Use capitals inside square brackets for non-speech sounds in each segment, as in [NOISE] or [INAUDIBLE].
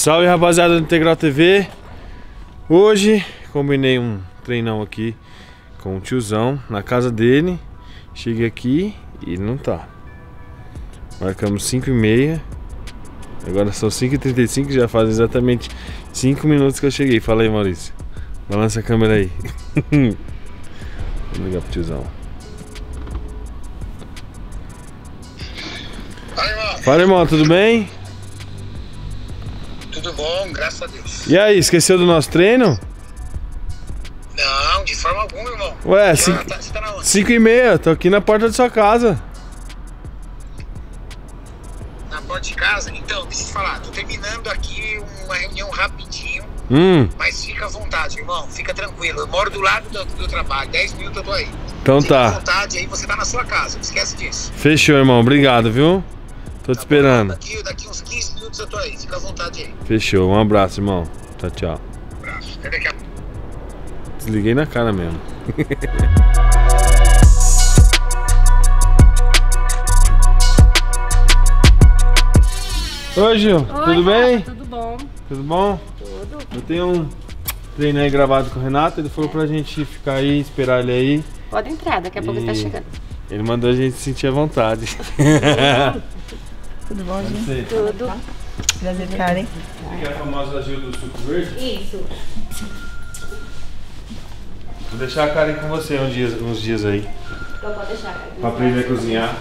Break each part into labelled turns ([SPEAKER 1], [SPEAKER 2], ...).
[SPEAKER 1] Salve rapaziada do Integral TV Hoje combinei um treinão aqui com o tiozão na casa dele. Cheguei aqui e ele não tá. Marcamos 5 e meia. Agora são 5h35 já faz exatamente 5 minutos que eu cheguei. Fala aí Maurício. Balança a câmera aí. [LAUGHS] Vamos ligar pro tiozão.
[SPEAKER 2] Fala irmão,
[SPEAKER 1] tudo bem?
[SPEAKER 2] Tudo bom, graças a Deus.
[SPEAKER 1] E aí, esqueceu do nosso treino?
[SPEAKER 2] Não, de forma alguma, irmão.
[SPEAKER 1] Ué,
[SPEAKER 2] Que hora
[SPEAKER 1] cinco-
[SPEAKER 2] tá- Você tá?
[SPEAKER 1] 5 e meia, tô aqui na porta da sua casa
[SPEAKER 2] Na porta de casa? Então, deixa eu te falar. Tô terminando aqui uma reunião rapidinho,
[SPEAKER 1] Hum,
[SPEAKER 2] mas fica à vontade, irmão. Fica tranquilo. Eu moro do lado do, do trabalho. 10 minutos eu tô aí.
[SPEAKER 1] então
[SPEAKER 2] Fica à
[SPEAKER 1] tá
[SPEAKER 2] vontade aí, você tá na sua casa. Não esquece disso.
[SPEAKER 1] Fechou, irmão. Obrigado, viu? Tô te esperando.
[SPEAKER 2] Daqui, daqui uns 15 minutos eu tô aí. Fica à vontade aí.
[SPEAKER 1] Fechou. Um abraço, irmão. Tchau, tchau.
[SPEAKER 2] Abraço. Até daqui a
[SPEAKER 1] Desliguei na cara mesmo. [LAUGHS] Oi, Gil.
[SPEAKER 3] Oi,
[SPEAKER 1] Tudo bem?
[SPEAKER 3] Rafa, Tudo bom?
[SPEAKER 1] Tudo bom?
[SPEAKER 3] Tudo.
[SPEAKER 1] Eu tenho um treino aí gravado com o Renato. Ele falou pra gente ficar aí, esperar ele aí.
[SPEAKER 3] Pode entrar, daqui a pouco ele tá chegando.
[SPEAKER 1] Ele mandou a gente se sentir à vontade. [LAUGHS]
[SPEAKER 4] Tudo bom, gente?
[SPEAKER 1] Você
[SPEAKER 3] Tudo.
[SPEAKER 4] Prazer, Karen.
[SPEAKER 1] é a famosa Gil do Suco Verde?
[SPEAKER 3] Isso.
[SPEAKER 1] Vou deixar a Karen com você uns dias, uns dias aí.
[SPEAKER 3] Então pode deixar. cara.
[SPEAKER 1] Pra aprender a cozinhar.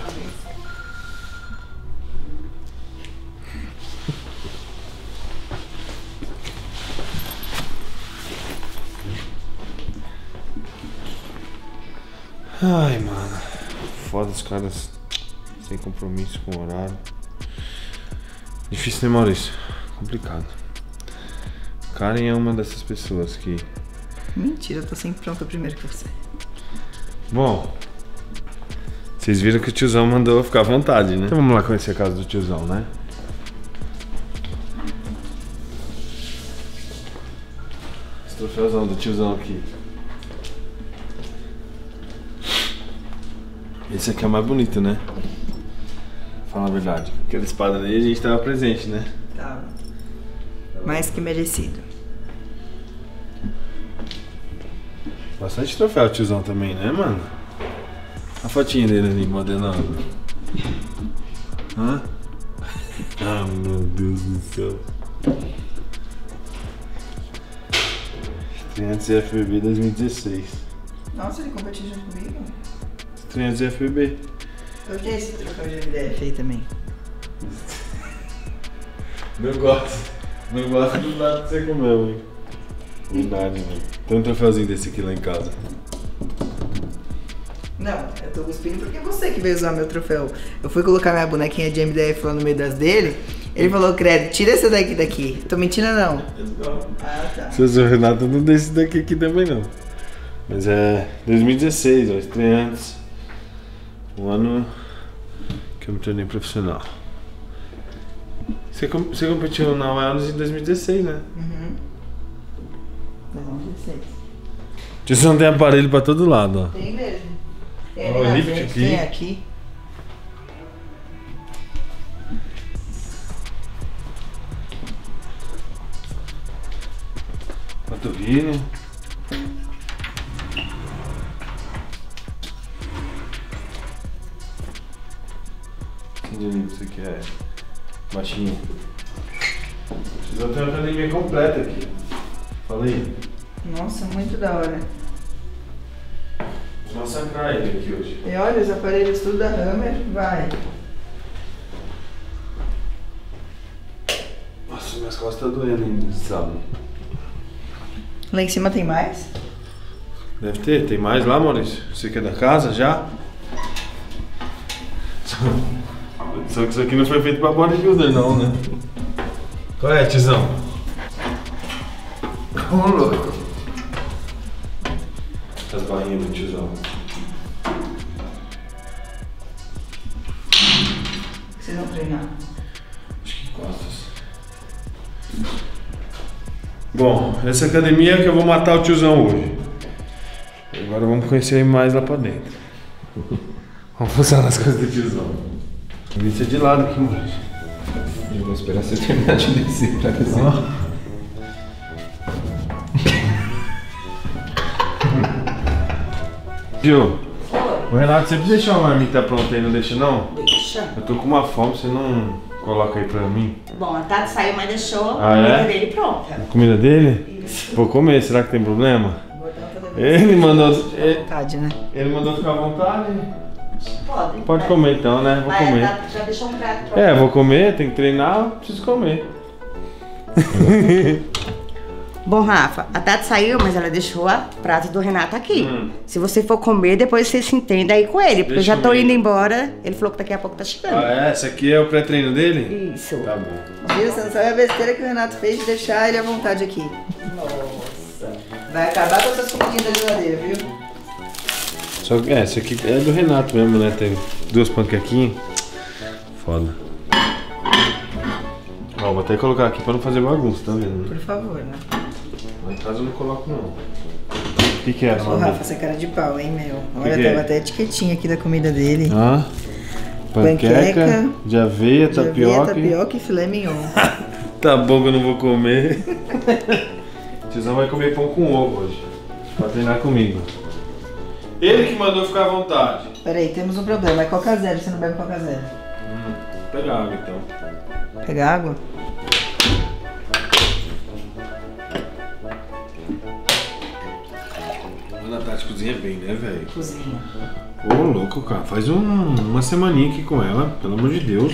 [SPEAKER 1] Ai, mano. Foda os caras sem compromisso com o horário. Difícil, né, Maurício? Complicado. Karen é uma dessas pessoas que
[SPEAKER 4] Mentira, eu tô sempre pronta primeiro que você.
[SPEAKER 1] Bom, vocês viram que o tiozão mandou ficar à vontade, né? Então vamos lá conhecer a casa do tiozão, né? Esse troféuzão do tiozão aqui. Esse aqui é o mais bonito, né? Fala a verdade. Aquela espada ali a gente tava presente, né?
[SPEAKER 4] Tá. Mais que merecido.
[SPEAKER 1] Bastante troféu o tiozão também, né, mano? A fotinha dele ali, modelando. Hã? Ah, meu Deus do céu. 300 FBB 2016.
[SPEAKER 4] Nossa, ele competiu junto comigo?
[SPEAKER 1] 300 FBB.
[SPEAKER 4] Eu tinha esse troféu de MDF aí também.
[SPEAKER 1] Não gosto. Não gosto do lado que você comeu, hein? Verdade, mano. Tem um troféuzinho desse aqui lá em casa.
[SPEAKER 4] Não, eu tô cuspindo porque é você que veio usar meu troféu. Eu fui colocar minha bonequinha de MDF lá no meio das dele. Ele falou, credo, tira essa daqui daqui. Tô mentindo não. Ah, tá.
[SPEAKER 1] Se eu sou o Renato, não desse daqui aqui também não. Mas é 2016, ó, estreantes. Um ano que eu me tornei profissional. Você, você competiu na Wellness em 2016, né?
[SPEAKER 4] Uhum. 2016.
[SPEAKER 1] Você não tem aparelho pra todo lado, ó.
[SPEAKER 4] Tem mesmo. Tem
[SPEAKER 1] Ó,
[SPEAKER 4] ali frente,
[SPEAKER 1] aqui.
[SPEAKER 4] tem aqui.
[SPEAKER 1] Panturrilha. Você quer? Baixinho. Precisa ter uma academia completa aqui. Fala aí.
[SPEAKER 4] Nossa, muito da hora.
[SPEAKER 1] Vou massacrar ele aqui hoje.
[SPEAKER 4] E olha, os aparelhos tudo da Hammer, vai.
[SPEAKER 1] Nossa, minhas costas estão doendo ainda, sábado.
[SPEAKER 4] Lá em cima tem mais?
[SPEAKER 1] Deve ter, tem mais lá, Maurício? Você que é da casa já? Só que isso aqui não foi feito pra bodybuilder não, né? Qual é, tizão? Ô, louco. As barrinhas do tizão.
[SPEAKER 4] Vocês vão treinar?
[SPEAKER 1] Acho que costas. Bom, essa academia é que eu vou matar o tiozão hoje. Agora vamos conhecer mais lá pra dentro. [LAUGHS] Vamos usar nas coisas do tiozão. Vista de lado aqui, mano.
[SPEAKER 5] Eu vou esperar você [LAUGHS] terminar de descer pra descer. [LAUGHS]
[SPEAKER 1] Gil, o Renato sempre deixa uma marmita pronta aí, não deixa não?
[SPEAKER 6] Deixa.
[SPEAKER 1] Eu tô com uma fome, você não coloca aí pra mim?
[SPEAKER 6] Bom, a Tati saiu, mas deixou
[SPEAKER 1] Ah,
[SPEAKER 6] a
[SPEAKER 1] é?
[SPEAKER 6] comida dele pronta.
[SPEAKER 1] A comida dele? Vou comer, será que tem problema? Ele mandou. Ele,
[SPEAKER 4] Vontade, né?
[SPEAKER 1] ele mandou ficar à vontade.
[SPEAKER 6] Pode.
[SPEAKER 1] Pode
[SPEAKER 6] Vai.
[SPEAKER 1] comer então, né? Vou
[SPEAKER 6] a
[SPEAKER 1] comer.
[SPEAKER 6] Tati já deixou um prato pronto.
[SPEAKER 1] É, vou comer, tem que treinar, preciso comer. [LAUGHS]
[SPEAKER 6] Bom, Rafa, a Tati saiu, mas ela deixou a prato do Renato aqui.
[SPEAKER 1] Hum.
[SPEAKER 6] Se você for comer, depois você se entenda aí com ele. Porque
[SPEAKER 1] Deixa
[SPEAKER 6] eu já tô
[SPEAKER 1] comigo.
[SPEAKER 6] indo embora. Ele falou que daqui a pouco tá chegando.
[SPEAKER 1] Ah, é? Esse aqui é o pré-treino dele?
[SPEAKER 6] Isso.
[SPEAKER 1] Tá bom.
[SPEAKER 4] Viu? Você não sabe a besteira que o Renato fez de deixar ele à vontade aqui.
[SPEAKER 6] Nossa.
[SPEAKER 4] Vai acabar com essas comidinhas da geladeira, viu?
[SPEAKER 1] Só que, é, esse aqui é do Renato mesmo, né? Tem duas panquequinhas. Foda. Ó, vou até colocar aqui pra não fazer bagunça, tá vendo?
[SPEAKER 4] Por favor, né?
[SPEAKER 1] Lá em casa eu não coloco não. O que que é,
[SPEAKER 4] Ô,
[SPEAKER 1] mano?
[SPEAKER 4] Rafa, você é cara de pau, hein, meu? Olha,
[SPEAKER 1] que
[SPEAKER 4] tava
[SPEAKER 1] é?
[SPEAKER 4] até etiquetinha aqui da comida dele.
[SPEAKER 1] Ah, panqueca,
[SPEAKER 4] Panqueca,
[SPEAKER 1] de aveia,
[SPEAKER 4] vi
[SPEAKER 1] tapioca.
[SPEAKER 4] tapioca e filé mignon. [LAUGHS]
[SPEAKER 1] Tá bom que eu não vou comer. [LAUGHS] Tiozão vai comer pão com ovo hoje. Pra treinar comigo. Ele que mandou ficar à vontade.
[SPEAKER 4] Peraí, temos um problema. É Coca Zero, você não bebe Coca Zero.
[SPEAKER 1] Pega água então.
[SPEAKER 4] Pega água?
[SPEAKER 1] Ana Tati cozinha bem, né, velho?
[SPEAKER 4] Cozinha.
[SPEAKER 1] Ô, louco, cara. Faz um- uma semaninha aqui com ela, pelo amor de Deus.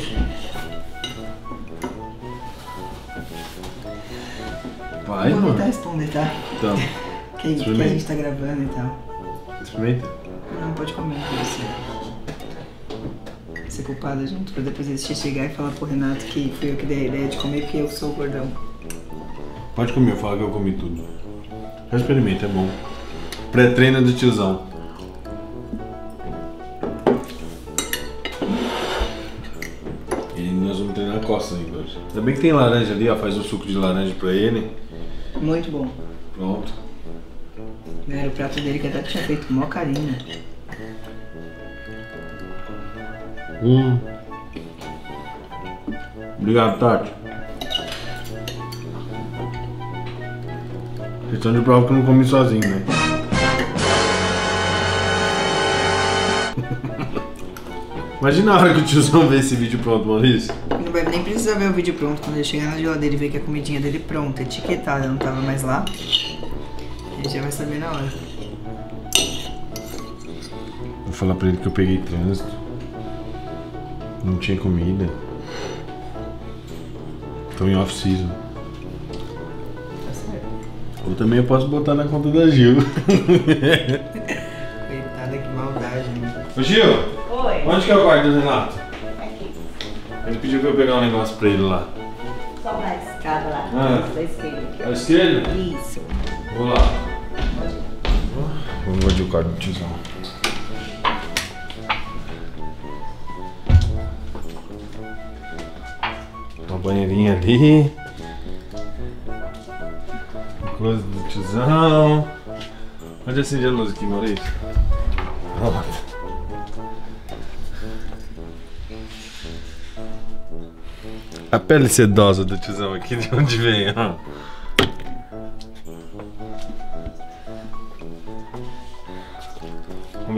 [SPEAKER 1] Vai,
[SPEAKER 4] Vou tentar
[SPEAKER 1] mano.
[SPEAKER 4] responder, tá?
[SPEAKER 1] Então, [LAUGHS]
[SPEAKER 4] Que, que a gente tá gravando e tal.
[SPEAKER 1] Experimenta.
[SPEAKER 4] Não, pode comer com você. Ser culpada junto, pra depois ele chegar e falar pro Renato que fui eu que dei a ideia de comer porque eu sou o gordão.
[SPEAKER 1] Pode comer, fala que eu comi tudo. Já experimenta, é bom. Pré-treino do tiozão. E nós vamos treinar costas ainda hoje. Ainda bem que tem laranja ali, ó. Faz um suco de laranja pra ele.
[SPEAKER 4] Muito bom.
[SPEAKER 1] Pronto.
[SPEAKER 4] Era o prato dele que até tinha feito com o maior carinho.
[SPEAKER 1] Hum. Obrigado, Tati. Questão de prova que eu não comi sozinho, né? [LAUGHS] Imagina a hora que o tiozão vê esse vídeo pronto, Maurício.
[SPEAKER 4] Não vai nem precisar ver o vídeo pronto. Quando ele chegar na geladeira e ver que a comidinha dele pronta, etiquetada, não tava mais lá. Ele já vai saber na hora.
[SPEAKER 1] Vou falar pra ele que eu peguei trânsito. Não tinha comida. Tô em off-season.
[SPEAKER 4] Tá certo.
[SPEAKER 1] Ou também eu posso botar na conta da Gil. [LAUGHS]
[SPEAKER 4] Coitada, que maldade, né?
[SPEAKER 1] Ô Gil,
[SPEAKER 6] Oi.
[SPEAKER 1] onde que é o quarto do Renato?
[SPEAKER 6] Aqui.
[SPEAKER 1] Ele pediu pra eu pegar um negócio pra ele lá.
[SPEAKER 6] Só pra escada lá.
[SPEAKER 1] Ah.
[SPEAKER 6] Da esquerda.
[SPEAKER 1] À esquerda?
[SPEAKER 6] Isso.
[SPEAKER 1] Vou lá. Vamos invadir o quarto do tiozão. Uma banheirinha ali. Close do tiozão. Onde acende a luz aqui, Maurício? Pronto. A pele sedosa do tiozão aqui, de onde vem, ó. [LAUGHS]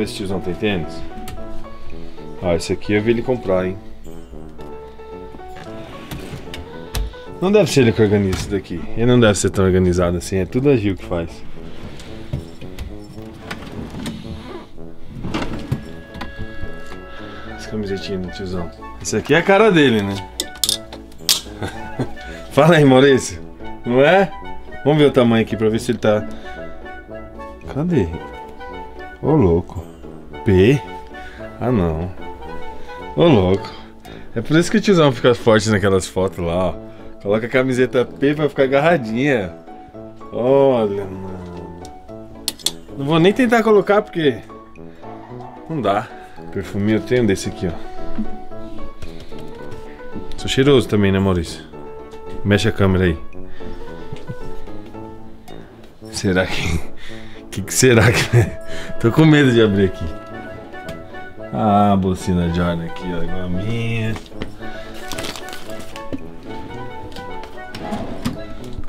[SPEAKER 1] Vamos ver se o tiozão tem tênis. Ah, esse aqui eu vi ele comprar, hein? Não deve ser ele que organiza isso daqui. Ele não deve ser tão organizado assim, é tudo a Gil que faz. Essa camisetinha do tiozão. Esse aqui é a cara dele, né? [LAUGHS] Fala aí, Maurício. Não é? Vamos ver o tamanho aqui pra ver se ele tá. Cadê? Ô louco. P? Ah não. Ô louco. É por isso que o tiozão fica forte naquelas fotos lá, ó. Coloca a camiseta P pra ficar agarradinha. Olha, mano. Não vou nem tentar colocar porque. Não dá. Perfume eu tenho desse aqui, ó. Sou cheiroso também, né, Maurício? Mexe a câmera aí. Será que. que, que será que. [LAUGHS] Tô com medo de abrir aqui. Ah, a bolsinha Jordan aqui, ó, igual a minha.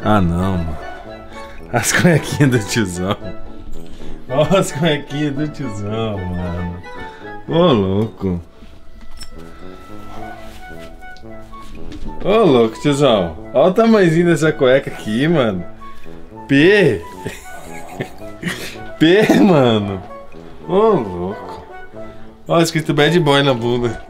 [SPEAKER 1] Ah não, mano. As cuequinhas do tiozão. Olha as cuequinhas do tiozão, mano. Ô louco. Ô louco, tiozão. Olha o tamanhozinho dessa cueca aqui, mano. P. [LAUGHS] P, mano. Ô louco. Olha escrito bad boy na bunda.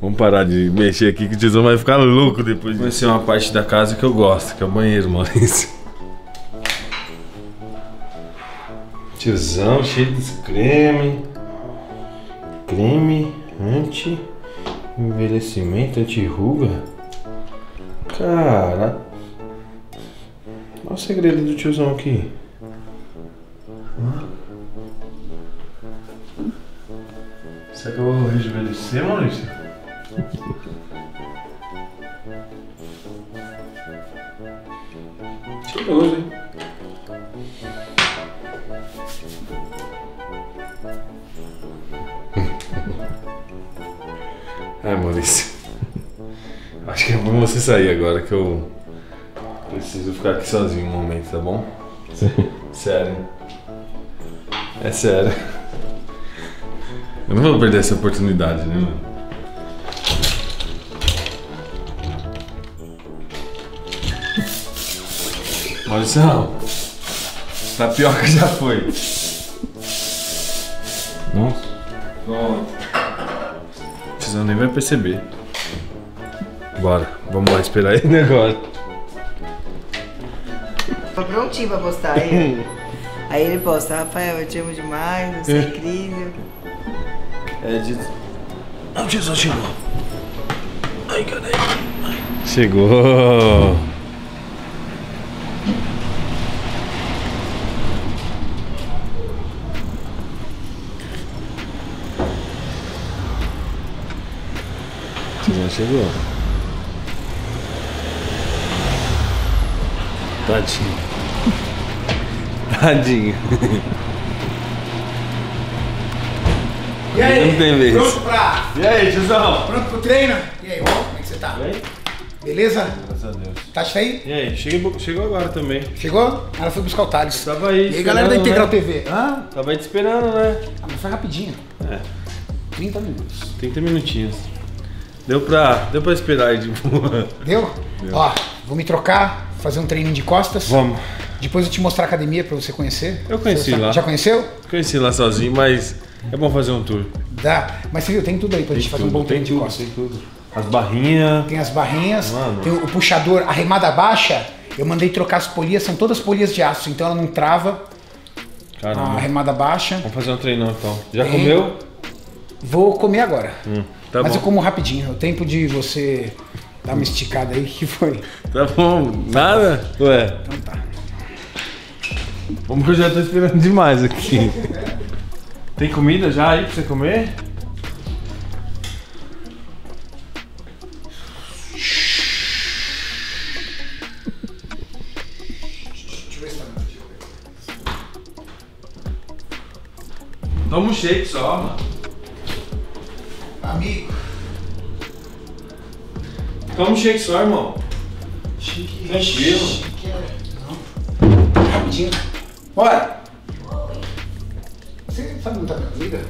[SPEAKER 1] Vamos parar de mexer aqui que o tiozão vai ficar louco depois. Vai ser uma parte da casa que eu gosto, que é o banheiro, Maurício. Tiozão cheio de creme. Creme anti-envelhecimento, anti-ruga. Cara. Olha o segredo do tiozão aqui. Será que eu vou rejuvenescer, Maurício? Cheiroso, hein? [LAUGHS] Ai, Maurício. Acho que é bom você sair agora que eu preciso ficar aqui sozinho um momento, tá bom? Sério. É sério. Eu não vou perder essa oportunidade, né, mano? Maurício, tapioca já foi. Nossa. Pronto. Tiozão nem vai perceber. Bora, vamos lá esperar ele agora.
[SPEAKER 4] Tô prontinho pra postar aí. [LAUGHS] Aí ele posta, Rafael, eu te amo demais, você é [LAUGHS] incrível.
[SPEAKER 1] É de. Ah, tiozão chegou. Ai, cadê? Chegou! Tiozão chegou. Tadinho. [LAUGHS] Tadinho.
[SPEAKER 7] E aí?
[SPEAKER 1] Não tem vez.
[SPEAKER 7] Pronto pra.
[SPEAKER 1] E aí, tiozão?
[SPEAKER 7] Pronto pro treino? E aí, bom, como é que você tá?
[SPEAKER 1] Bem?
[SPEAKER 7] Beleza?
[SPEAKER 1] Graças a Deus.
[SPEAKER 7] Tá aí?
[SPEAKER 1] E aí, chegou, chegou agora também.
[SPEAKER 7] Chegou? Ela foi buscar o Thales.
[SPEAKER 1] Tava aí.
[SPEAKER 7] E aí, galera da Integral
[SPEAKER 1] né?
[SPEAKER 7] TV? Hã?
[SPEAKER 1] Tava aí te esperando, né?
[SPEAKER 7] Ah, mas foi rapidinho.
[SPEAKER 1] É,
[SPEAKER 7] 30 minutos.
[SPEAKER 1] 30 minutinhos. Deu pra, deu pra esperar aí de boa.
[SPEAKER 7] Deu? Ó, vou me trocar, fazer um treininho de costas.
[SPEAKER 1] Vamos.
[SPEAKER 7] Depois eu te mostrar a academia pra você conhecer.
[SPEAKER 1] Eu conheci
[SPEAKER 7] Você
[SPEAKER 1] lá.
[SPEAKER 7] Já conheceu?
[SPEAKER 1] Conheci lá sozinho, mas é bom fazer um tour.
[SPEAKER 7] Dá. Mas você viu, tem tudo aí pra gente fazer um bom
[SPEAKER 1] tem
[SPEAKER 7] treino de
[SPEAKER 1] tudo,
[SPEAKER 7] costas.
[SPEAKER 1] tem tudo. As barrinhas.
[SPEAKER 7] Tem as barrinhas,
[SPEAKER 1] Mano.
[SPEAKER 7] tem o puxador, a remada baixa. Eu mandei trocar as polias, são todas polias de aço, então ela não trava a
[SPEAKER 1] Caramba.
[SPEAKER 7] remada baixa.
[SPEAKER 1] Vamos fazer um treinão então. Já
[SPEAKER 7] Tem.
[SPEAKER 1] comeu?
[SPEAKER 7] Vou comer agora.
[SPEAKER 1] Hum, tá
[SPEAKER 7] Mas
[SPEAKER 1] bom.
[SPEAKER 7] eu como rapidinho. O tempo de você dar uma esticada aí [LAUGHS] que foi.
[SPEAKER 1] Tá bom. Nada? Ué.
[SPEAKER 7] Então tá.
[SPEAKER 1] Vamos que eu já tô esperando demais aqui. [LAUGHS] Tem comida já aí pra você comer?
[SPEAKER 7] Deixa eu ver se tá
[SPEAKER 1] Toma um shake só, mano.
[SPEAKER 7] Amigo,
[SPEAKER 1] Toma um shake só, irmão.
[SPEAKER 7] chique.
[SPEAKER 1] Tranquilo.
[SPEAKER 7] Chique é. Não. Rapidinho. Bora! Você sabe onde tá minha comida?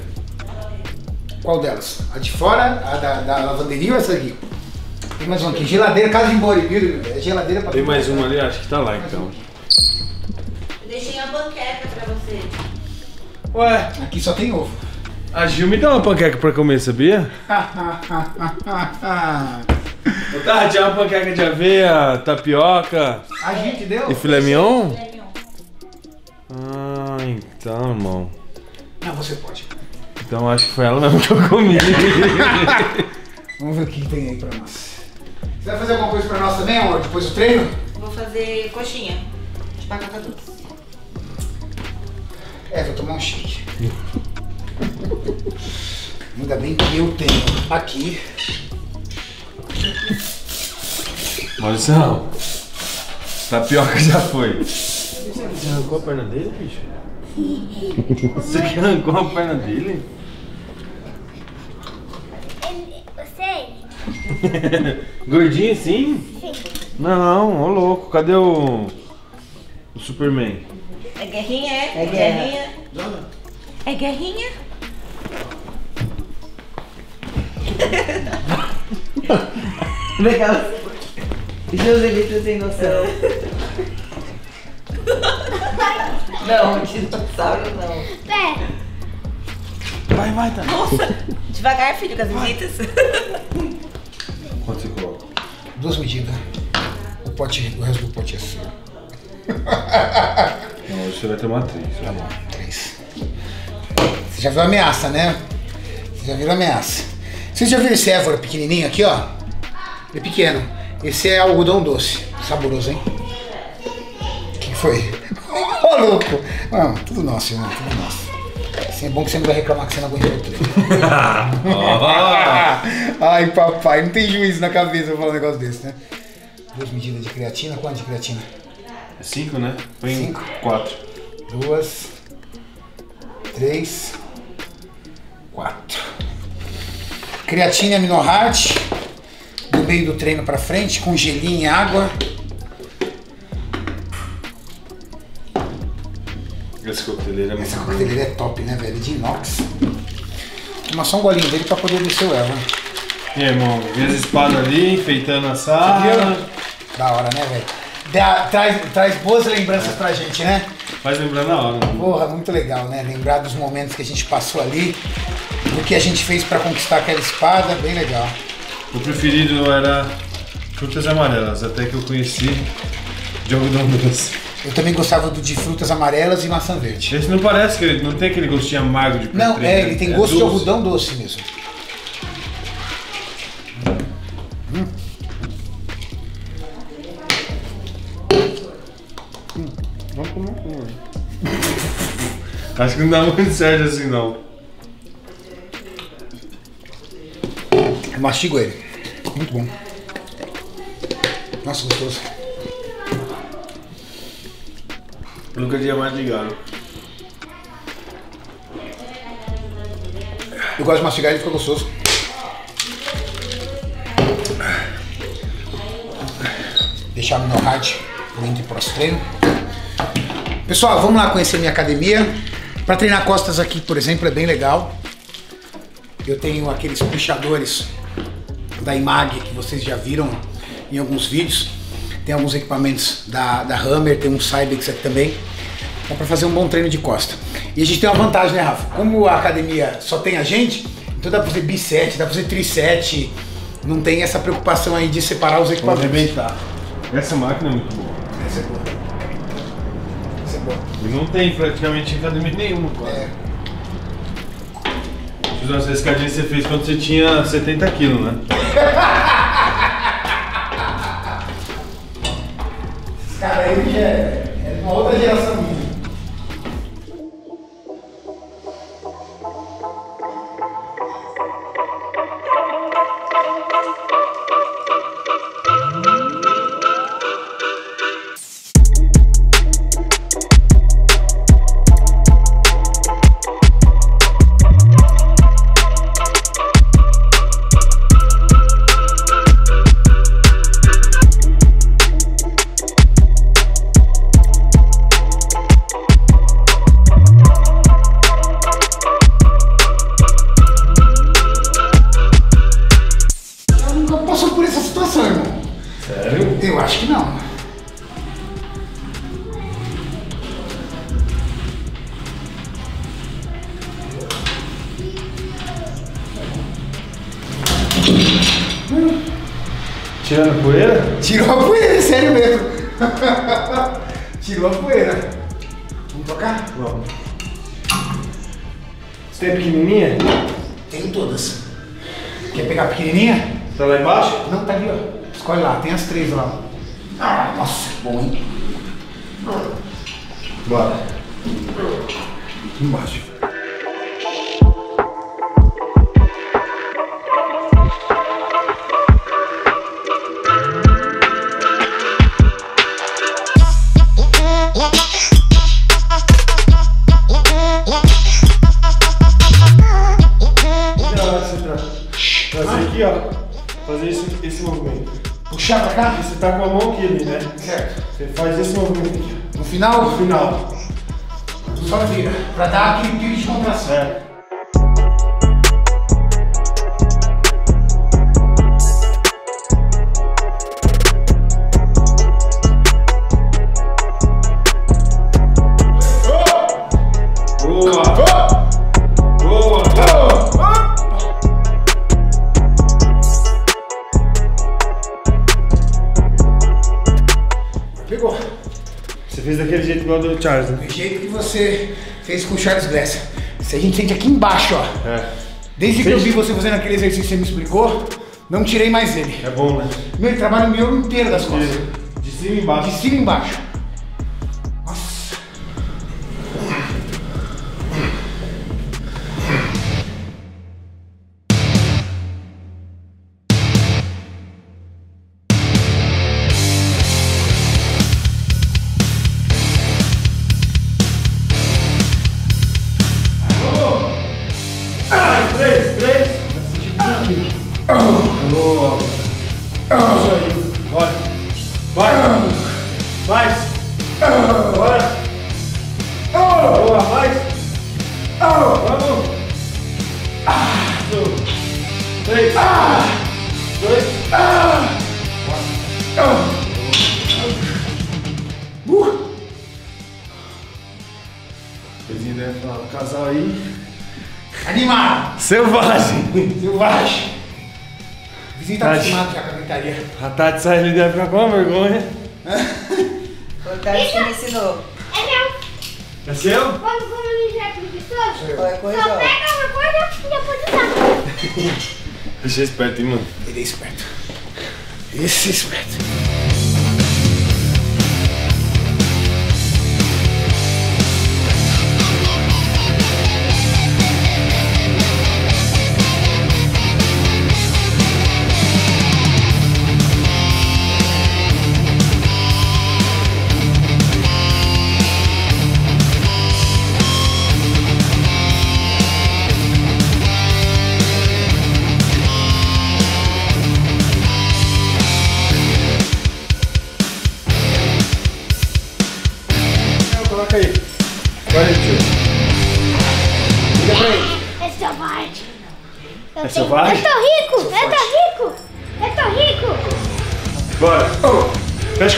[SPEAKER 7] Qual delas? A de fora, a da, da lavanderia ou essa aqui? Tem mais uma aqui. Geladeira, casa de bodybuilder. É geladeira pra
[SPEAKER 1] Tem mais uma ali, acho que tá lá então.
[SPEAKER 3] Eu deixei uma panqueca pra você.
[SPEAKER 1] Ué,
[SPEAKER 7] Aqui só tem ovo.
[SPEAKER 1] a Gil me deu uma panqueca pra comer, sabia? Eu tava de uma panqueca de aveia, tapioca
[SPEAKER 7] A gente deu?
[SPEAKER 1] e filé mignon?
[SPEAKER 3] Filé mignon.
[SPEAKER 1] Ah, então, irmão.
[SPEAKER 7] Não, você pode.
[SPEAKER 1] Então acho que foi ela mesmo que eu comi. [LAUGHS]
[SPEAKER 7] Vamos ver o que tem aí pra nós. Você vai fazer alguma coisa pra nós também, amor? Depois do treino?
[SPEAKER 3] Vou fazer coxinha de batata doce.
[SPEAKER 7] É, vou tomar um shake. Ainda bem que eu tenho aqui.
[SPEAKER 1] Maurício, tapioca já foi. Você arrancou a perna dele, bicho? [LAUGHS] Você que arrancou a perna dele?
[SPEAKER 8] Eu sei.
[SPEAKER 1] Gordinho sim? Não, ô louco, cadê o. O Superman?
[SPEAKER 3] É guerrinha, é?
[SPEAKER 4] É guerra.
[SPEAKER 3] guerrinha. É guerrinha? [LAUGHS]
[SPEAKER 4] Legal. Joselito sem noção. [LAUGHS] Não, [LAUGHS] dinossauro não.
[SPEAKER 8] Pé.
[SPEAKER 1] Vai, vai, tá.
[SPEAKER 3] Devagar, filho, com as visitas. [LAUGHS]
[SPEAKER 1] Quanto você coloca?
[SPEAKER 7] Duas medidas. O pote, o resto do pote é seu. [LAUGHS]
[SPEAKER 1] Não, hoje você vai tomar três.
[SPEAKER 7] Tá bom, três. Você já viu a ameaça, né? Você já viu a ameaça. Vocês já viram esse Évora pequenininho aqui, ó? Ele é pequeno. Esse é algodão doce. Saboroso, hein? O que foi? Ô, louco! Não, tudo nosso, irmão, tudo nosso. Assim, é bom que você não vai reclamar que você não aguentou o treino. [LAUGHS] Ai, papai, não tem juízo na cabeça pra falar um negócio desse, né? Duas medidas de creatina. Quanto de creatina?
[SPEAKER 1] É cinco, né? Põe
[SPEAKER 7] Cinco.
[SPEAKER 1] quatro.
[SPEAKER 7] duas, três, quatro. Creatina Aminohard, do meio do treino pra frente, com gelinho e água.
[SPEAKER 1] Esse coqueteleiro é muito
[SPEAKER 7] Essa coqueteleira é top, né, velho? De inox. Toma só um golinho dele pra poder descer o Eva.
[SPEAKER 1] E aí, irmão, vi as espadas ali, enfeitando a sala.
[SPEAKER 7] Da hora, né, velho? Traz, traz boas lembranças pra gente, né?
[SPEAKER 1] Faz lembrar na hora. né?
[SPEAKER 7] Porra, muito legal, né? Lembrar dos momentos que a gente passou ali, do que a gente fez pra conquistar aquela espada, bem legal.
[SPEAKER 1] O preferido era frutas amarelas, até que eu conheci de algodão doce.
[SPEAKER 7] Eu também gostava do de frutas amarelas e maçã verde.
[SPEAKER 1] Esse não parece que ele não tem aquele gostinho amargo de
[SPEAKER 7] Não, é, ele tem gosto de
[SPEAKER 1] doce.
[SPEAKER 7] algodão doce mesmo.
[SPEAKER 1] Acho que não dá muito certo assim não.
[SPEAKER 7] Eu mastigo ele. Muito bom. Nossa, gostoso.
[SPEAKER 1] Nunca tinha mais ligado.
[SPEAKER 7] Eu gosto de mastigar ele fica gostoso. Deixar meu rádio entre pós treino. Pessoal, vamos lá conhecer minha academia. Para treinar costas aqui, por exemplo, é bem legal. Eu tenho aqueles puxadores da IMAG que vocês já viram em alguns vídeos. Tem alguns equipamentos da, da Hammer, tem um Cybex aqui também. Dá para fazer um bom treino de costa. E a gente tem uma vantagem, né, Rafa? Como a academia só tem a gente, então dá pra fazer biset, dá pra fazer triset. Não tem essa preocupação aí de separar os equipamentos.
[SPEAKER 1] arrebentar. Essa máquina é muito boa.
[SPEAKER 7] Essa é boa. Essa é boa.
[SPEAKER 1] E não tem praticamente em academia nenhuma quase.
[SPEAKER 7] É.
[SPEAKER 1] Fiz uma escadinha que você fez quando você tinha 70 quilos, né?
[SPEAKER 7] Esse cara aí é, é uma outra geração minha. Tenho todas. Quer pegar a pequenininha?
[SPEAKER 1] Tá lá embaixo?
[SPEAKER 7] Não, tá ali, ó. Escolhe lá, tem as três lá. Ah, nossa, bom, hein?
[SPEAKER 1] Bora.
[SPEAKER 7] Embaixo. Puxar pra cá?
[SPEAKER 1] Você tá com a mão aqui né?
[SPEAKER 7] Certo.
[SPEAKER 1] Você faz esse movimento aqui.
[SPEAKER 7] No final,
[SPEAKER 1] No final.
[SPEAKER 7] só vira. Pra dar aquele pico de contração.
[SPEAKER 1] É. igual do Charles, né?
[SPEAKER 7] Do jeito que você fez com o Charles Glass. Se a gente sente aqui embaixo, ó.
[SPEAKER 1] É.
[SPEAKER 7] Desde que eu vi você fazendo aquele exercício que você me explicou, não tirei mais ele.
[SPEAKER 1] É bom, né?
[SPEAKER 7] Meu, ele trabalha o miolo inteiro das costas.
[SPEAKER 1] De cima e embaixo.
[SPEAKER 7] De cima e embaixo.
[SPEAKER 1] Tati sai ali deve ficar com uma vergonha.
[SPEAKER 4] Foi o Thales que me ensinou.
[SPEAKER 8] É meu.
[SPEAKER 1] É seu?
[SPEAKER 8] Quando já é professor,
[SPEAKER 4] Qualquer coisa,
[SPEAKER 8] só pega uma coisa e depois usar. [LAUGHS]
[SPEAKER 1] Deixa esperto, hein, mano.
[SPEAKER 7] Ele é esperto. Esse é esperto.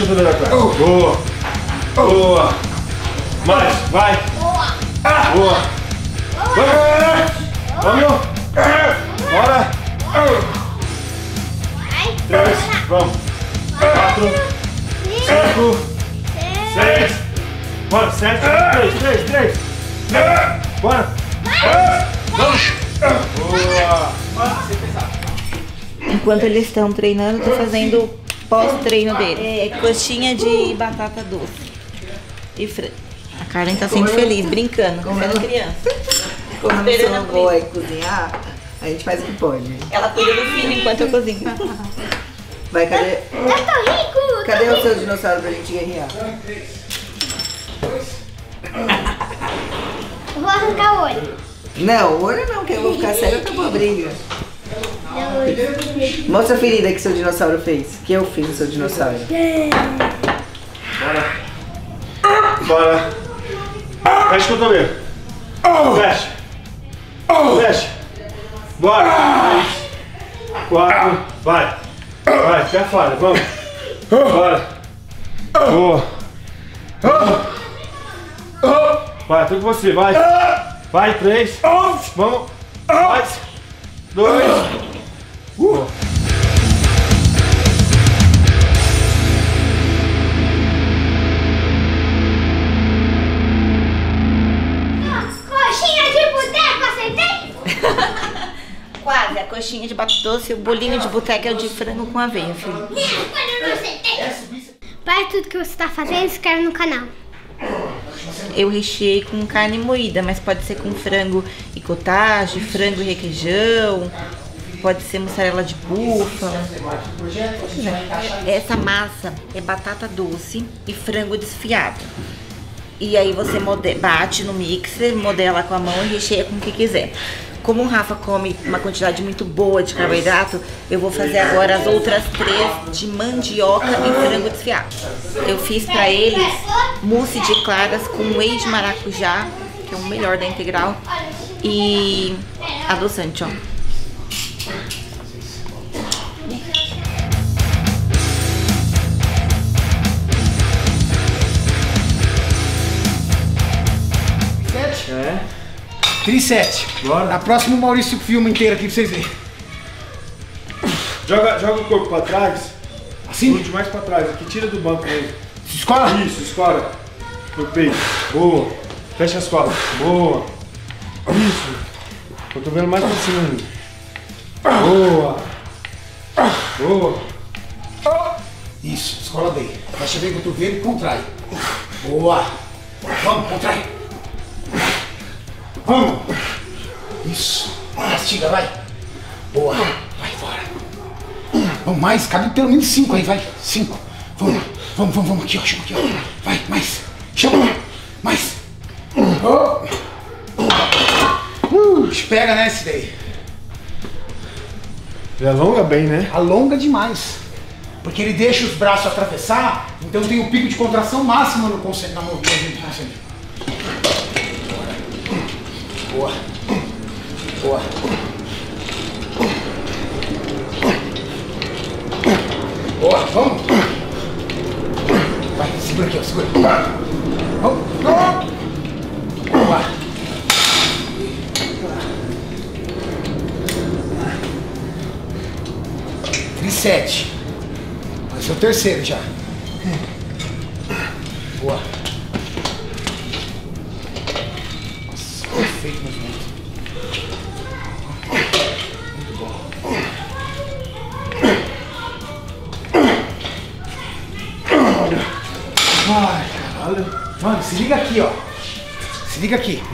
[SPEAKER 1] Fecha o computador atrás. Boa. Boa. Mais. Vai.
[SPEAKER 8] Boa.
[SPEAKER 1] Boa. Vai. Vamos. Bora.
[SPEAKER 8] Vai.
[SPEAKER 1] Três. Vamos. Quatro. Cinco. Seis. Bora. Sete. Três. Três. Três. Bora. Vamos. Boa.
[SPEAKER 6] Enquanto eles estão treinando, eu tô fazendo pós-treino dele. É coxinha de batata doce e frango. A Karen tá sendo feliz, brincando, sendo criança.
[SPEAKER 4] Como eu não
[SPEAKER 6] Esperando
[SPEAKER 4] sou
[SPEAKER 6] a
[SPEAKER 4] boa em cozinhar, a gente faz o que pode.
[SPEAKER 6] Ela cuida do filho enquanto eu cozinho.
[SPEAKER 4] Vai, cadê,
[SPEAKER 8] Eu tô rico.
[SPEAKER 4] cadê o seu dinossauro pra gente guerrear?
[SPEAKER 8] Eu vou arrancar o olho.
[SPEAKER 4] Não, o olho não, que eu vou ficar cego, acabou a briga. Mostra a ferida que seu dinossauro fez. Que eu fiz no seu dinossauro.
[SPEAKER 1] Bora. Fecha o cotovelo. Fecha. Fecha. Bora. Três. Quatro. Vai. Vai, fica falha. Vamos. Bora. Boa. Vai, tô com você. Vai. Vai, três. Vamos. Mais. Dois. Boa.
[SPEAKER 8] Coxinha de boteco, acertei?
[SPEAKER 6] Quase, a coxinha de batata doce e o bolinho de boteca é o de frango com aveia, filho.
[SPEAKER 8] Eu não acertei. Para tudo que você tá fazendo, inscreve no canal.
[SPEAKER 6] Eu recheei com carne moída, mas pode ser com frango e cottage, frango e requeijão, pode ser mussarela de búfala. Essa massa é batata doce e frango desfiado. E aí você bate no mixer, modela com a mão e recheia com o que quiser. Como o Rafa come uma quantidade muito boa de carboidrato, eu vou fazer agora as outras três de mandioca e frango desfiado. Eu fiz pra eles mousse de claras com whey de maracujá, que é o melhor da integral, e adoçante, ó.
[SPEAKER 7] Tri 7.
[SPEAKER 1] Bora.
[SPEAKER 7] Na próxima o Maurício filma inteiro aqui pra vocês verem.
[SPEAKER 1] Joga, joga o corpo pra trás.
[SPEAKER 7] Assim?
[SPEAKER 1] Puxa mais pra trás. Aqui, tira do banco mesmo.
[SPEAKER 7] Escola?
[SPEAKER 1] Isso, escora. No peito. Boa. Fecha as costas. Boa. Isso. Cotovelo mais pra cima ainda. Boa. Boa.
[SPEAKER 7] Isso, escola bem. Fecha bem o cotovelo e contrai. Boa. Vamos, contrai. Vamos. Isso. Castiga, vai. Boa. Vai embora. Vamos mais, cabe pelo menos cinco aí, vai. Cinco. Vamos, vamos, vamos, vamos aqui, ó. Chama aqui, ó. Vai, mais. Chama. Mais. Oh. Uh, pega, né, esse daí.
[SPEAKER 1] Ele alonga bem, né?
[SPEAKER 7] alonga demais. Porque ele deixa os braços atravessar, então tem o pico de contração máximo no conceito, na. Boa. Boa. Boa, vamos. Vai, segura aqui, ó, segura. Vamos. Boa. Trisete. Vai ser o terceiro já.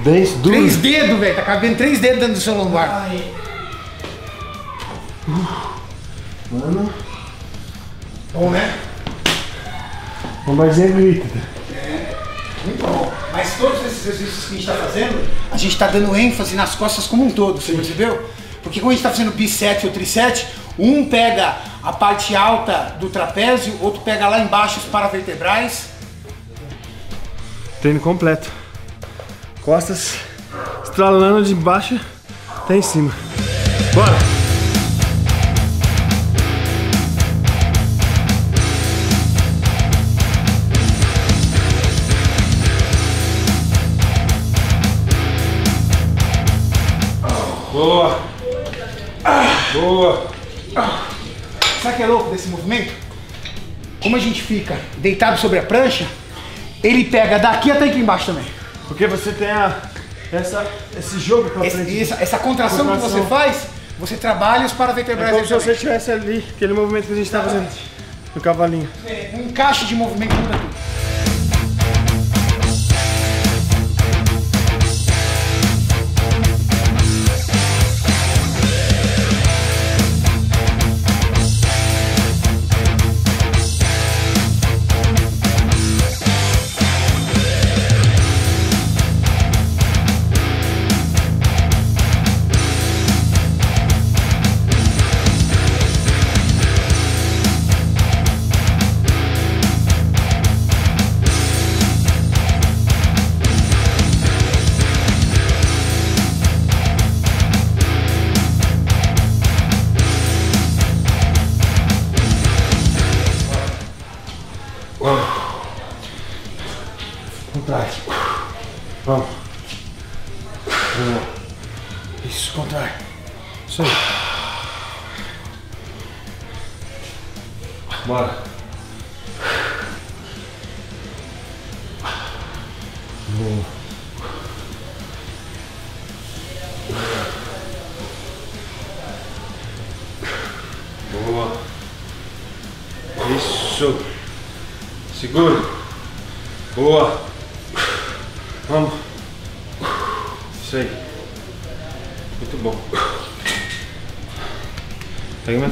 [SPEAKER 1] Dez.
[SPEAKER 7] Três dedos, velho. Tá cabendo três dedos dentro do seu lombar.
[SPEAKER 1] Mano.
[SPEAKER 7] Bom, né?
[SPEAKER 1] Lombarzinha grita.
[SPEAKER 7] Muito bom. Mas todos esses exercícios que a gente está fazendo, a gente está dando ênfase nas costas como um todo, você percebeu? Porque quando a gente está fazendo bisete ou trisete, um pega a parte alta do trapézio, outro pega lá embaixo os paravertebrais.
[SPEAKER 1] Treino completo. Costas estralando de baixo até em cima. Bora! Boa! Boa!
[SPEAKER 7] Sabe o que é louco desse movimento? Como a gente fica deitado sobre a prancha, ele pega daqui até aqui embaixo também.
[SPEAKER 1] Porque você tem a, essa, esse jogo pra
[SPEAKER 7] Esse-
[SPEAKER 1] frente.
[SPEAKER 7] essa, essa contração, que
[SPEAKER 1] Contração.
[SPEAKER 7] você faz, você trabalha os
[SPEAKER 1] É
[SPEAKER 7] paravertebrais.
[SPEAKER 1] como se você estivesse ali, aquele movimento que a gente tá fazendo no cavalinho.
[SPEAKER 7] Um encaixe de movimento muda tudo.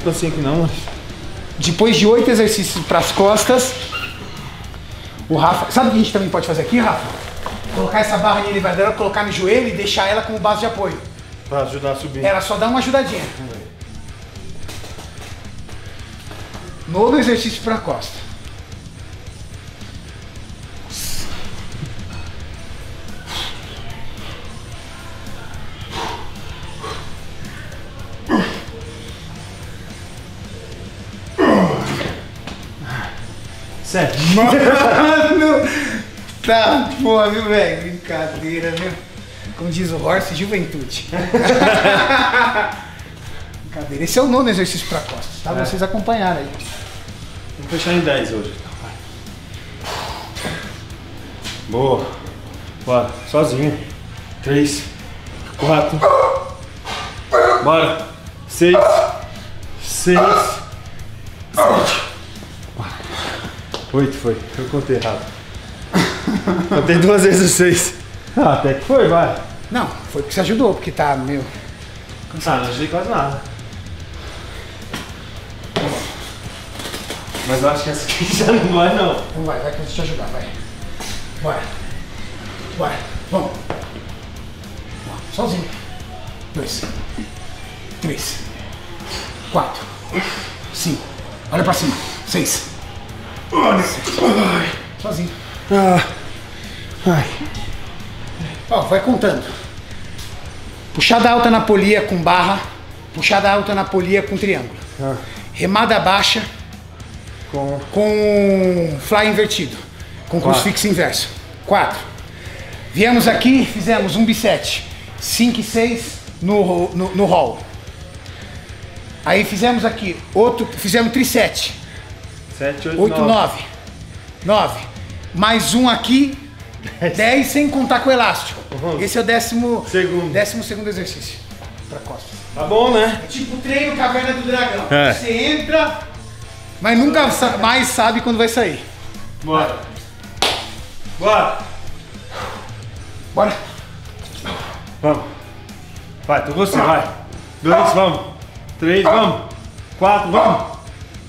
[SPEAKER 1] Minha pancinha aqui não.
[SPEAKER 7] Depois de oito exercícios para as costas, o Rafa. Sabe o que a gente também pode fazer aqui, Rafa? Colocar essa barra de elevador, colocar no joelho e deixar ela como base de apoio.
[SPEAKER 1] Pra ajudar a subir.
[SPEAKER 7] Ela só dá uma ajudadinha. Novo exercício pra costa.
[SPEAKER 1] Sete. [LAUGHS]
[SPEAKER 7] Mano! Tá, pô, viu, velho? Brincadeira, viu? Como diz o Horst, juventude. [LAUGHS] Brincadeira. Esse é o nono exercício pra costas, tá?
[SPEAKER 1] É.
[SPEAKER 7] Vocês acompanharam aí.
[SPEAKER 1] Vamos fechar em 10 hoje. Boa. Bora. Sozinho. 3, 4. Bora. 6, 6, 7. 8 foi. Eu contei errado. [LAUGHS] Contei duas vezes o 6. Ah, até que foi, vai.
[SPEAKER 7] Não, foi porque você ajudou, porque tá meio.
[SPEAKER 1] Ah, não ajudei quase nada. Mas eu acho que essa aqui [LAUGHS] já não vai não.
[SPEAKER 7] Então vai, vai que eu vou te ajudar, vai. Bora. Bora. Vamos. Sozinho. Dois. Três. Quatro. Cinco. Olha pra cima. Seis. Olha. Sozinho.
[SPEAKER 1] Ah. Ai.
[SPEAKER 7] Ó, vai contando. Puxada alta na polia com barra. Puxada alta na polia com triângulo.
[SPEAKER 1] Ah.
[SPEAKER 7] Remada baixa
[SPEAKER 1] Com.
[SPEAKER 7] com fly invertido. Com
[SPEAKER 1] Quatro.
[SPEAKER 7] crucifixo inverso. Quatro. Viemos aqui, fizemos um bisete. Cinco e seis no, no, no hall. Aí fizemos aqui outro, fizemos trisete.
[SPEAKER 1] 7, 8,
[SPEAKER 7] 8, 9. 9. Mais um aqui. 10 sem contar com o elástico.
[SPEAKER 1] Onze.
[SPEAKER 7] Esse é o décimo
[SPEAKER 1] Segundo.
[SPEAKER 7] décimo segundo exercício. Pra costas.
[SPEAKER 1] Tá bom, né?
[SPEAKER 7] É tipo treino caverna do dragão.
[SPEAKER 1] É.
[SPEAKER 7] Você entra, mas nunca sa- mais sabe quando vai sair.
[SPEAKER 1] Bora. Bora.
[SPEAKER 7] Bora.
[SPEAKER 1] Vamos. Vai, tô você, vai. Dois, vamos. Três, vamos. Quatro, vamos.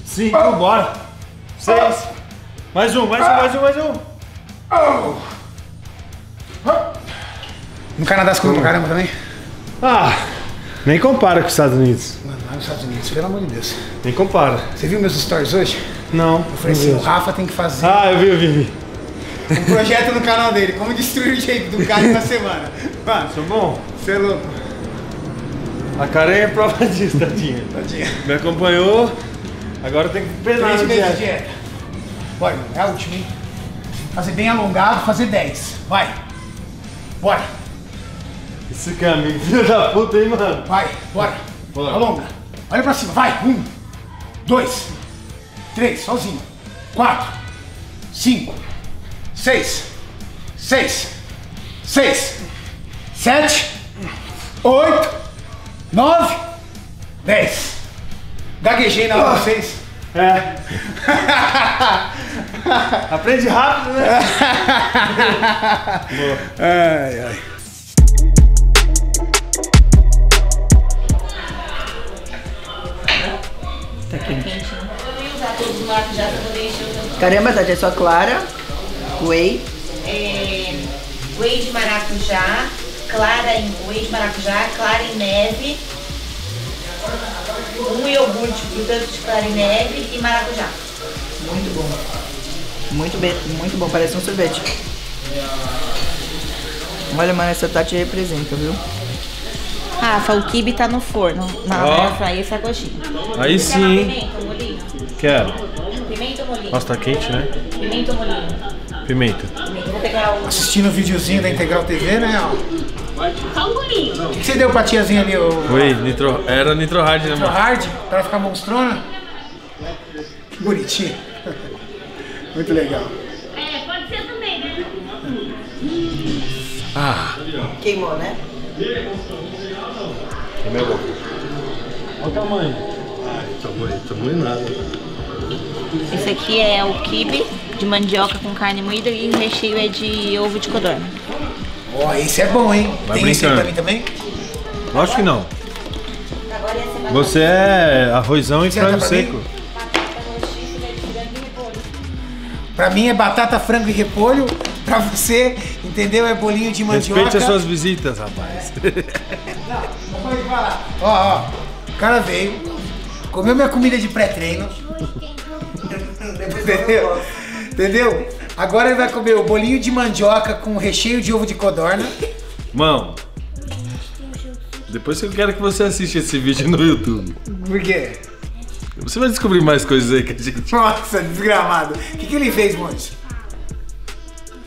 [SPEAKER 1] Cinco, bora. Seis. Mais um, mais um, mais um, mais um.
[SPEAKER 7] No Canadá comeu pra caramba também?
[SPEAKER 1] Ah, nem compara com os Estados Unidos.
[SPEAKER 7] Mano, lá nos Estados Unidos, pelo amor de Deus.
[SPEAKER 1] Nem compara.
[SPEAKER 7] Você viu meus stories hoje?
[SPEAKER 1] Não.
[SPEAKER 7] Eu falei assim, o Rafa tem que fazer
[SPEAKER 1] Ah, eu vi, eu vi, vi.
[SPEAKER 7] um projeto no canal dele, como destruir o shape do cara uma semana. Mano,
[SPEAKER 1] Sou bom.
[SPEAKER 7] você é louco.
[SPEAKER 1] A Karen é prova disso, tadinha.
[SPEAKER 7] Tadinha.
[SPEAKER 1] Me acompanhou. Agora tem que penar
[SPEAKER 7] Três meses de dieta. Bora, é a última, hein? Fazer bem alongado, fazer 10. Vai. Bora,
[SPEAKER 1] Esse caminho, filho da puta, hein, mano?
[SPEAKER 7] vai, bora.
[SPEAKER 1] Bora.
[SPEAKER 7] Alonga. Olha pra cima, vai. Um, dois, três, sozinho. Quatro, cinco, seis, seis, seis, sete, oito, nove, dez. Gaguejei na hora de vocês.
[SPEAKER 1] É. [LAUGHS] Aprende rápido, né? [LAUGHS]
[SPEAKER 7] Ai, ai.
[SPEAKER 6] Quente, né? Eu ia usar todos os maracujá pra poder encher o tanto.
[SPEAKER 4] Caramba, Tati, é só clara, whey.
[SPEAKER 6] É, whey de maracujá, clara em whey de maracujá, clara em neve, tanto de clara em neve e maracujá.
[SPEAKER 4] Muito bom. Muito bem, muito bom, parece um sorvete. Olha, mano, essa Tati representa, viu?
[SPEAKER 6] Rafa, o kibe tá no forno, na air fryer essa coxinha.
[SPEAKER 1] Aí
[SPEAKER 6] Quer
[SPEAKER 1] sim,
[SPEAKER 6] pimenta molinho?
[SPEAKER 1] Quero.
[SPEAKER 6] Pimenta ou molinho?
[SPEAKER 1] Nossa, tá quente, né?
[SPEAKER 6] Pimenta ou molinho?
[SPEAKER 1] Pimenta.
[SPEAKER 6] Pimenta. Vou pegar o...
[SPEAKER 7] Assistindo o videozinho da Integral TV, né? ó.
[SPEAKER 8] Só um golinho.
[SPEAKER 7] O que que você deu pra tiazinha ali, o
[SPEAKER 1] Foi, nitro, era nitro hard, né, mano?
[SPEAKER 7] hard, pra ela ficar monstrona? Que bonitinho. [LAUGHS] Muito legal.
[SPEAKER 8] É, pode ser também, né?
[SPEAKER 4] Queimou, né?
[SPEAKER 1] É meu boca. Olha o tamanho. Ai, tamanho, tamanho nada.
[SPEAKER 6] Esse aqui é o kibe de mandioca com carne moída e o recheio é de ovo de codorna.
[SPEAKER 7] Ó, esse é bom, hein?
[SPEAKER 1] Vai
[SPEAKER 7] Tem esse aí
[SPEAKER 1] brincando.
[SPEAKER 7] pra mim também?
[SPEAKER 1] Lógico que não. Você é arrozão e
[SPEAKER 7] Você
[SPEAKER 1] frango
[SPEAKER 7] dá pra mim?
[SPEAKER 1] seco.
[SPEAKER 7] Pra mim é batata, frango e repolho. Pra você, entendeu? É bolinho de mandioca.
[SPEAKER 1] Respeite as suas visitas, rapaz.
[SPEAKER 7] pode falar. [LAUGHS] Ó, ó. O cara veio, comeu minha comida de pré-treino. Entendeu? Entendeu? Agora ele vai comer o bolinho de mandioca com recheio de ovo de codorna.
[SPEAKER 1] Mão. Depois eu quero que você assista esse vídeo no YouTube.
[SPEAKER 7] Por quê?
[SPEAKER 1] Você vai descobrir mais coisas aí que a gente. [LAUGHS]
[SPEAKER 7] Nossa, desgramado. O que, que ele fez, Monte?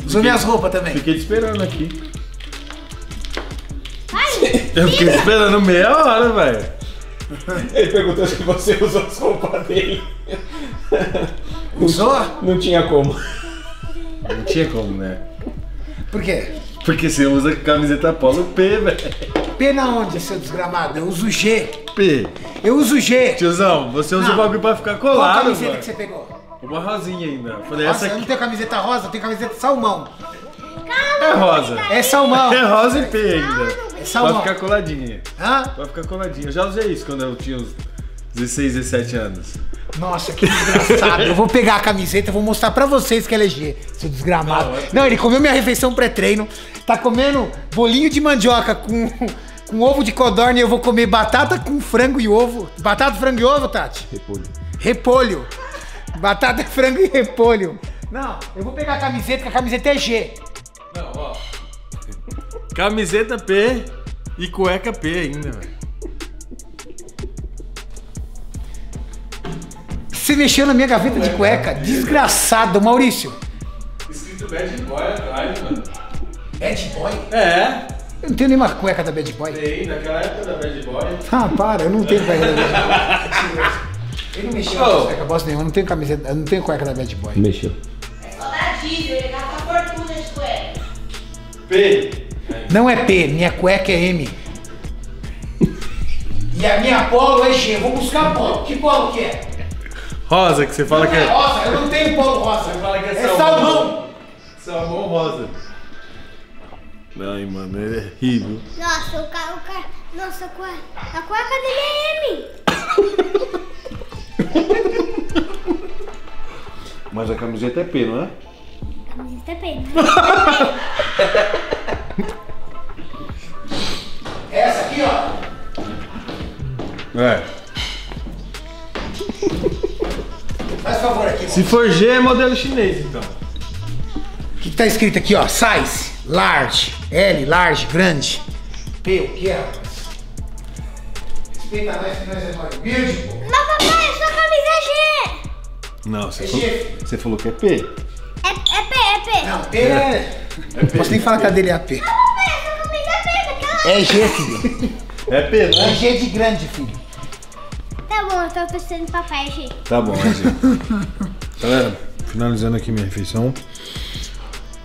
[SPEAKER 7] Usou minhas roupas também.
[SPEAKER 1] Fiquei te esperando aqui. [LAUGHS] Eu fiquei te esperando meia hora, velho. [LAUGHS]
[SPEAKER 5] Ele perguntou se você usou as roupas dele.
[SPEAKER 7] Usou?
[SPEAKER 5] Não tinha como.
[SPEAKER 1] Não tinha como, né?
[SPEAKER 7] Por quê?
[SPEAKER 1] Porque você usa camiseta polo P, velho.
[SPEAKER 7] P na onde, seu desgramado? Eu uso G.
[SPEAKER 1] P.
[SPEAKER 7] Eu uso G.
[SPEAKER 1] Tiozão, você usa
[SPEAKER 7] Não.
[SPEAKER 1] o bagulho pra ficar
[SPEAKER 7] Qual
[SPEAKER 1] colado,
[SPEAKER 7] camiseta
[SPEAKER 1] mano.
[SPEAKER 7] que você pegou?
[SPEAKER 1] Uma rosinha ainda. Falei,
[SPEAKER 7] Nossa,
[SPEAKER 1] essa
[SPEAKER 7] eu não
[SPEAKER 1] aqui
[SPEAKER 7] tenho camiseta rosa, eu tenho camiseta salmão.
[SPEAKER 1] é rosa.
[SPEAKER 7] É salmão.
[SPEAKER 1] É rosa e P ainda.
[SPEAKER 7] É
[SPEAKER 1] Pra
[SPEAKER 7] salmão.
[SPEAKER 1] ficar coladinha.
[SPEAKER 7] Hã?
[SPEAKER 1] Pra ficar coladinha. Eu já usei isso quando eu tinha uns 16, 17 anos.
[SPEAKER 7] Nossa, que desgraçado. Eu vou pegar a camiseta e vou mostrar pra vocês que ela é G, seu desgramado.
[SPEAKER 1] Não, é-
[SPEAKER 7] Não, ele comeu minha refeição pré-treino, tá comendo bolinho de mandioca com, com ovo de codorna e eu vou comer batata com frango e ovo. Batata, frango e ovo, Tati?
[SPEAKER 5] Repolho.
[SPEAKER 7] Repolho. Batata, [LAUGHS] frango e repolho. Não, eu vou pegar a camiseta, que a camiseta é G.
[SPEAKER 1] Não, ó. Camiseta P e cueca P ainda, velho.
[SPEAKER 7] Você mexeu na minha gaveta de cueca? Desgraçado, Maurício.
[SPEAKER 1] Escrito Bad Boy atrás, mano.
[SPEAKER 7] Bad Boy?
[SPEAKER 1] É,
[SPEAKER 7] Eu não tenho nenhuma cueca da Bad Boy.
[SPEAKER 1] tem, naquela época da Bad Boy.
[SPEAKER 7] Ah, para, eu não tenho cueca da Bad Boy. Ele não mexeu
[SPEAKER 1] Ô.
[SPEAKER 7] na cueca bosta nenhuma, eu não tenho camiseta, eu não tenho cueca da Bad Boy.
[SPEAKER 5] Mexeu.
[SPEAKER 3] Só da diesel, ele gasta fortuna de cueca.
[SPEAKER 1] P.
[SPEAKER 7] Não é P, minha cueca é M. E a minha polo é G, eu vou buscar polo. Que polo que é?
[SPEAKER 1] Rosa, que você fala que
[SPEAKER 7] Não é
[SPEAKER 1] é.
[SPEAKER 7] rosa, eu não tenho polo rosa.
[SPEAKER 1] fala que é
[SPEAKER 7] é
[SPEAKER 1] salmão.
[SPEAKER 7] salmão.
[SPEAKER 1] Salmão rosa. Ai, mano, ele é horrível.
[SPEAKER 8] Nossa, o cara, o cara, nossa, a cueca, a cueca dele é M.
[SPEAKER 1] Mas a camiseta é P, não é?
[SPEAKER 8] A camiseta é P.
[SPEAKER 7] Essa aqui, ó.
[SPEAKER 1] É.
[SPEAKER 7] Faz favor aqui,
[SPEAKER 1] Se for G, é modelo chinês, então.
[SPEAKER 7] O que, que tá escrito aqui, ó? Size, large, L, large, grande. P, o que é, rapaz? Respeita nós que nós é nós. Humilde, pô.
[SPEAKER 8] Mas papai, a sua camisa é G.
[SPEAKER 1] Não, você
[SPEAKER 7] É
[SPEAKER 1] falou,
[SPEAKER 7] G.
[SPEAKER 1] você falou que é P.
[SPEAKER 8] É, é P, é P.
[SPEAKER 7] Não, P é... Não posso nem falar que a dele é a P.
[SPEAKER 8] Papai, a sua camisa é P, daquela...
[SPEAKER 7] É G, filho.
[SPEAKER 1] É P,
[SPEAKER 7] É
[SPEAKER 1] né?
[SPEAKER 7] G de grande, filho.
[SPEAKER 8] Tá bom, eu tô pensando em papai, G.
[SPEAKER 1] Tá bom, é G. [LAUGHS] Galera, finalizando aqui minha refeição.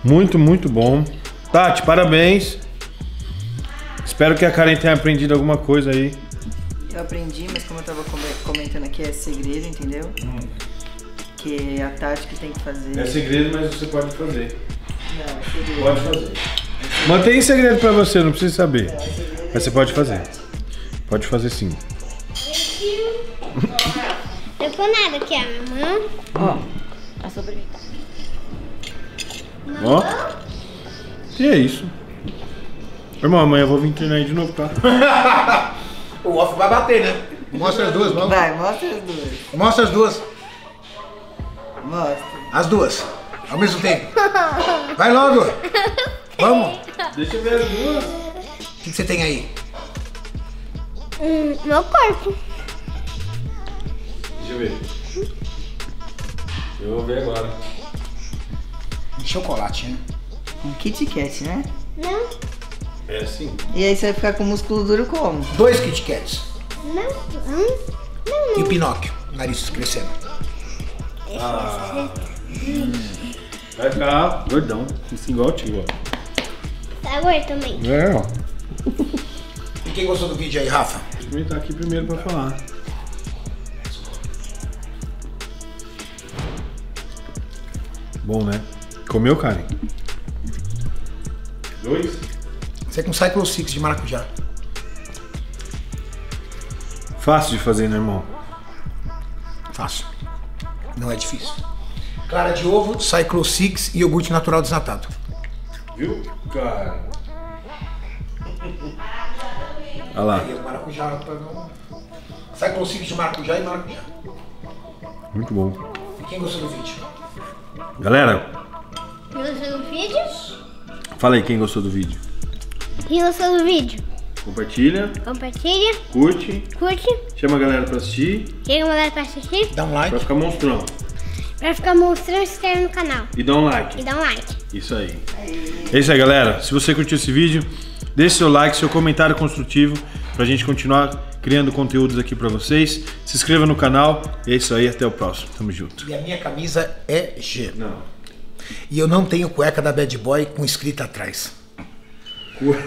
[SPEAKER 1] Muito, muito bom. Tati, parabéns. Espero que a Karen tenha aprendido alguma coisa aí.
[SPEAKER 4] Eu aprendi, mas como eu tava come- comentando aqui, é segredo, entendeu? Que é a Tati que tem que fazer.
[SPEAKER 1] É segredo, mas você pode fazer.
[SPEAKER 4] Não, é segredo.
[SPEAKER 1] Pode fazer. Mantém segredo pra você, não precisa saber. Mas você pode fazer. Pode fazer sim.
[SPEAKER 8] Não ficou nada aqui, ó, minha mão.
[SPEAKER 6] Ó, a sobremesa.
[SPEAKER 1] Ó. E é isso. Irmão, amanhã eu vou vir treinar aí de novo, tá? [LAUGHS]
[SPEAKER 7] O off vai bater, né? Mostra as duas, vamos.
[SPEAKER 4] Vai, mostra as duas.
[SPEAKER 7] Mostra as duas.
[SPEAKER 4] Mostra.
[SPEAKER 7] As duas. Ao mesmo tempo. Vai logo. Vamos.
[SPEAKER 1] Deixa eu ver as duas.
[SPEAKER 7] O que, que você tem aí?
[SPEAKER 8] Hum, meu corpo.
[SPEAKER 1] Deixa eu ver. Eu vou ver agora.
[SPEAKER 7] Chocolate, né?
[SPEAKER 4] Um Kit Kat, né?
[SPEAKER 8] Não,
[SPEAKER 1] É assim.
[SPEAKER 4] E aí você vai ficar com o músculo duro como?
[SPEAKER 7] Dois Kit Kats.
[SPEAKER 8] não, não.
[SPEAKER 7] E o Pinóquio. Nariz crescendo.
[SPEAKER 1] Vai ficar gordão. Assim igual o tio, ó.
[SPEAKER 8] Tá gordo também.
[SPEAKER 1] É, ó.
[SPEAKER 7] E quem gostou do vídeo aí, Rafa?
[SPEAKER 1] Vou experimentar aqui primeiro pra falar. Bom, né? Comeu, Karen? Dois?
[SPEAKER 7] Você é com Cyclo Six de maracujá.
[SPEAKER 1] Fácil de fazer, né, irmão?
[SPEAKER 7] Fácil. Não é difícil. Clara de ovo, Cyclo Six e iogurte natural desnatado.
[SPEAKER 1] Viu, cara? Olha lá.
[SPEAKER 7] Aí maracujá pra não. Sai consigo de maracujá e maracujá.
[SPEAKER 1] Muito bom.
[SPEAKER 7] E quem gostou do vídeo?
[SPEAKER 1] Galera,
[SPEAKER 8] Gostou do vídeo?
[SPEAKER 1] fala aí quem gostou do vídeo.
[SPEAKER 8] Quem gostou do vídeo?
[SPEAKER 1] Compartilha,
[SPEAKER 8] Compartilha,
[SPEAKER 1] curte,
[SPEAKER 8] curte,
[SPEAKER 1] chama a galera pra assistir,
[SPEAKER 8] chega a mandar pra assistir.
[SPEAKER 7] Dá um like.
[SPEAKER 1] pra ficar monstrão.
[SPEAKER 8] Pra ficar mostrando, se inscreve no canal.
[SPEAKER 1] E dá um like.
[SPEAKER 8] E dá um like.
[SPEAKER 1] Isso aí. É isso aí, galera. Se você curtiu esse vídeo, deixe seu like, seu comentário construtivo pra gente continuar criando conteúdos aqui pra vocês. Se inscreva no canal. É isso aí, até o próximo. Tamo junto.
[SPEAKER 7] E a minha camisa é G.
[SPEAKER 1] Não.
[SPEAKER 7] E eu não tenho cueca da Bad Boy com escrita atrás.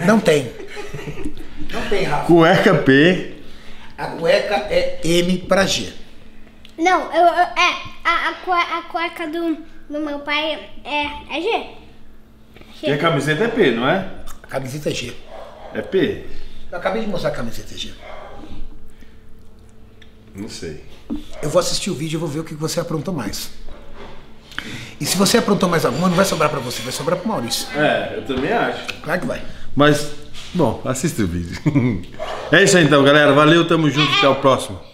[SPEAKER 7] Não tem. [LAUGHS] Não tem, Rafa.
[SPEAKER 1] Cueca P.
[SPEAKER 7] A cueca é M pra G.
[SPEAKER 8] Não, eu, eu- é, a, a, cue- a cueca do, do meu pai é, é G.
[SPEAKER 1] E a camiseta é P, não é?
[SPEAKER 7] A camiseta é G.
[SPEAKER 1] É P?
[SPEAKER 7] Eu acabei de mostrar a camiseta G.
[SPEAKER 1] Não sei.
[SPEAKER 7] Eu vou assistir o vídeo e vou ver o que você aprontou mais. E se você aprontou mais alguma, não vai sobrar pra você, vai sobrar pro Maurício.
[SPEAKER 1] É, eu também acho.
[SPEAKER 7] Claro que vai.
[SPEAKER 1] Mas, bom, assista o vídeo. [LAUGHS] é isso aí então, galera. Valeu, tamo junto. Até o próximo.